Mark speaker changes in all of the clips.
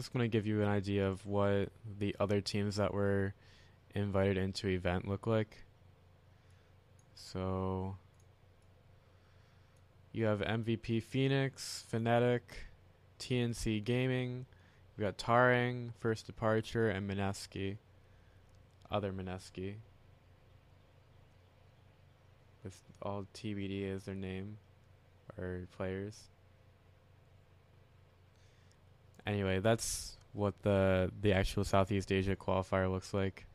Speaker 1: just going to give you an idea of what the other teams that were invited into event look like. So you have MVP Phoenix, Fnatic, TNC Gaming. We got Tarang, First Departure, and Mineski. Other Mineski. With all TBD as their name or players. Anyway, that's what the the actual Southeast Asia qualifier looks like.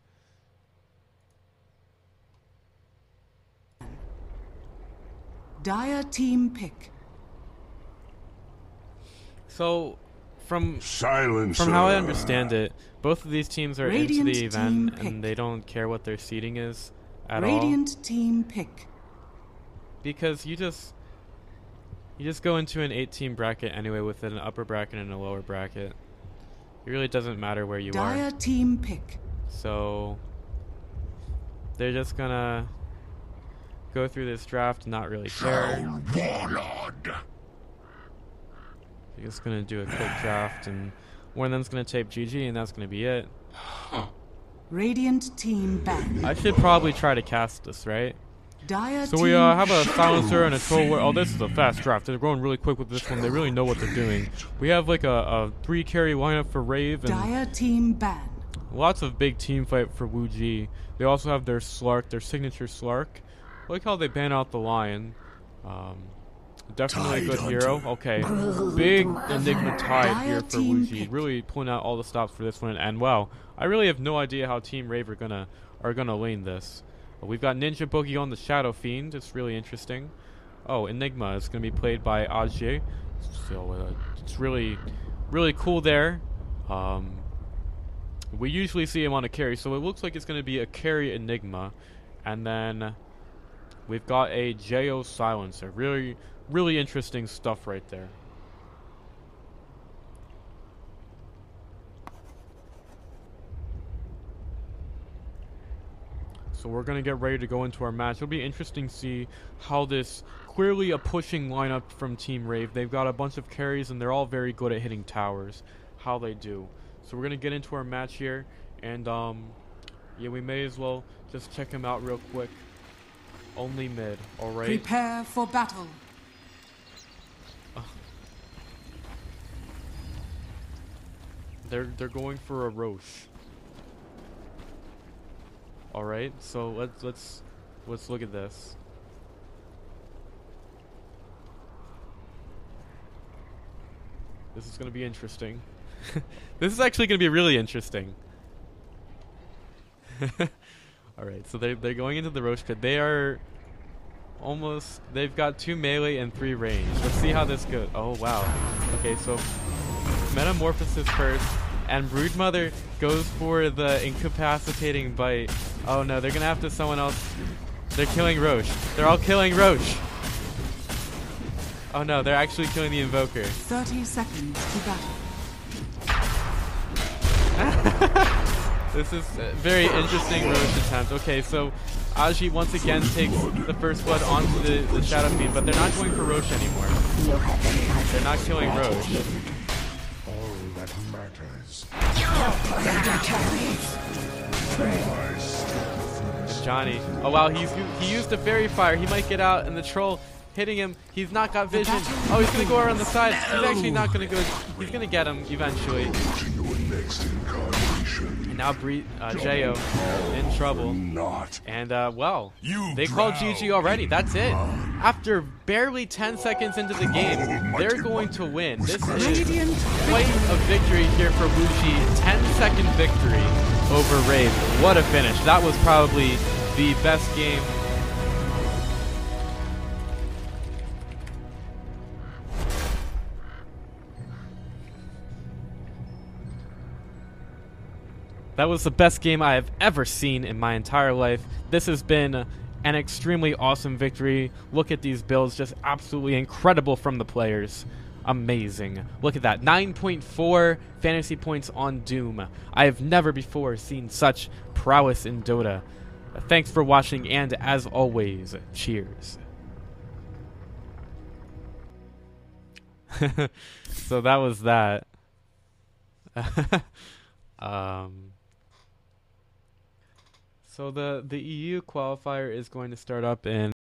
Speaker 2: Dire team pick.
Speaker 1: So, from
Speaker 3: Silence.
Speaker 1: from how I uh, understand it, both of these teams are
Speaker 2: Radiant
Speaker 1: into the event
Speaker 2: team pick.
Speaker 1: and they don't care what their seating is at
Speaker 2: Radiant
Speaker 1: all
Speaker 2: team pick.
Speaker 1: because you just you just go into an 18 bracket anyway with an upper bracket and a lower bracket. It really doesn't matter where you
Speaker 2: Dire
Speaker 1: are.
Speaker 2: team pick.
Speaker 1: So they're just gonna go through this draft, not really care.
Speaker 3: Warlord.
Speaker 1: They're just gonna do a quick draft, and one of them's gonna tape GG, and that's gonna be it.
Speaker 2: Radiant team ban.
Speaker 1: I should probably try to cast this, right?
Speaker 2: Dire
Speaker 1: So we uh, have a silencer and a troll. Oh, this is a fast draft. They're going really quick with this one. They really know what they're doing. We have like a, a three carry lineup for Rave and
Speaker 2: Dire team ban.
Speaker 1: lots of big team fight for WuJie. They also have their Slark, their signature Slark. I like how they ban out the lion. Um, definitely a good
Speaker 3: Tide
Speaker 1: hero. Okay, big Enigma Tide here for
Speaker 2: team WuJie.
Speaker 1: Really pulling out all the stops for this one. And wow, I really have no idea how Team Rave are gonna are gonna lane this. We've got Ninja Boogie on the Shadow Fiend. It's really interesting. Oh, Enigma is going to be played by Ajay. So uh, it's really, really cool there. Um, we usually see him on a carry, so it looks like it's going to be a carry Enigma. And then we've got a Jo Silencer. Really, really interesting stuff right there. So we're going to get ready to go into our match. It'll be interesting to see how this clearly a pushing lineup from Team Rave. They've got a bunch of carries and they're all very good at hitting towers. How they do. So we're going to get into our match here and um yeah, we may as well just check him out real quick. Only mid, all right?
Speaker 2: Prepare for battle.
Speaker 1: They're they're going for a Rosh. All right, so let's let's let's look at this. This is going to be interesting. this is actually going to be really interesting. All right, so they they're going into the Rosh pit. They are almost they've got two melee and three range. Let's see how this goes. Oh wow. Okay, so Metamorphosis first, and Broodmother goes for the incapacitating bite. Oh no, they're gonna have to someone else. They're killing Rosh. They're all killing Rosh. Oh no, they're actually killing the Invoker.
Speaker 2: 30 seconds to battle.
Speaker 1: This is a very interesting Rosh attempt. Okay, so Aji once again takes the first blood onto the, the Shadow Fiend, but they're not going for Rosh anymore. They're not killing Rosh.
Speaker 3: All that matters.
Speaker 1: Johnny. Oh wow, he's he used a faerie fire. He might get out, and the troll hitting him. He's not got vision. Oh, he's gonna go around the side. He's actually not gonna go. He's gonna get him eventually.
Speaker 3: To your next incarnation.
Speaker 1: And now Bre- uh, Jo in trouble.
Speaker 3: Not.
Speaker 1: And uh, well, they called. GG already. That's it. After barely 10 seconds into the game, they're going to win. This is quite a victory here for WuJie. 10 second victory over Rave. What a finish. That was probably the best game. That was the best game I have ever seen in my entire life. This has been an extremely awesome victory. Look at these builds, just absolutely incredible from the players. Amazing. Look at that. 9.4 fantasy points on Doom. I have never before seen such prowess in Dota. Thanks for watching, and as always, cheers. so that was that. um. So the the EU qualifier is going to start up in